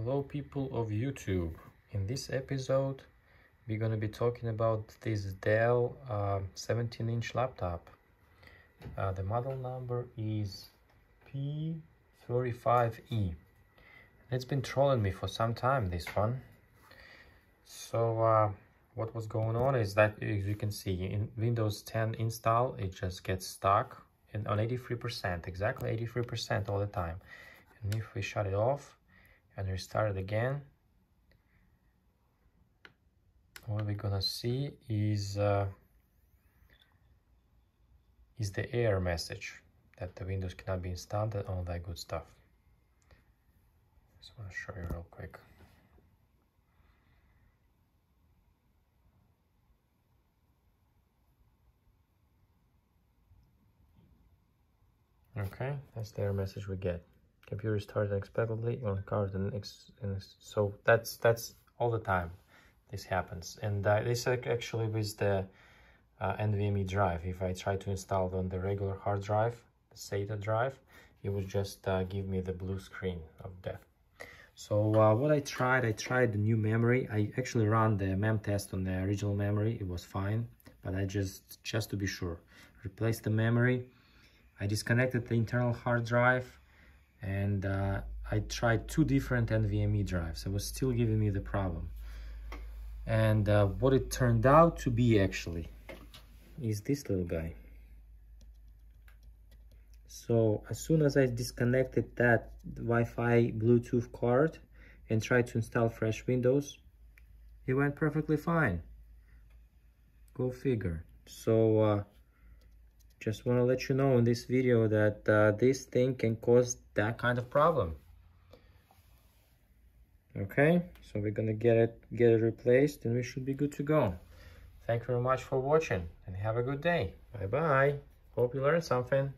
Hello people of YouTube. In this episode we're going to be talking about this Dell 17-inch uh, laptop. Uh, the model number is P35E. It's been trolling me for some time this one. So uh, what was going on is that as you can see in Windows 10 install it just gets stuck and on 83% exactly 83% all the time and if we shut it off and restart it again what we're gonna see is uh, is the error message that the Windows cannot be installed and all that good stuff. Just want to show you real quick. Okay, that's the error message we get. Computer started unexpectedly on card and, and so that's that's all the time this happens. And uh, this actually with the uh, NVMe drive. If I try to install it on the regular hard drive, the SATA drive, it would just uh, give me the blue screen of death. So uh, what I tried, I tried the new memory. I actually ran the mem test on the original memory. It was fine, but I just, just to be sure, replaced the memory. I disconnected the internal hard drive and uh, I tried two different NVMe drives. It was still giving me the problem. And uh, what it turned out to be actually is this little guy. So as soon as I disconnected that Wi-Fi Bluetooth card and tried to install fresh Windows it went perfectly fine. Go figure. So uh, just want to let you know in this video that uh, this thing can cause that kind of problem. Okay? So we're gonna get it get it replaced and we should be good to go. Thank you very much for watching and have a good day. Bye bye hope you learned something